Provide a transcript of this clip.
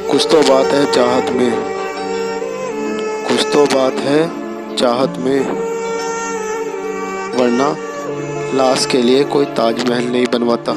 कुछ तो बात है चाहत में। कुछ तो बात है चाहत में। वरना लाश के लिए कोई ताजमहल नहीं बनवाता।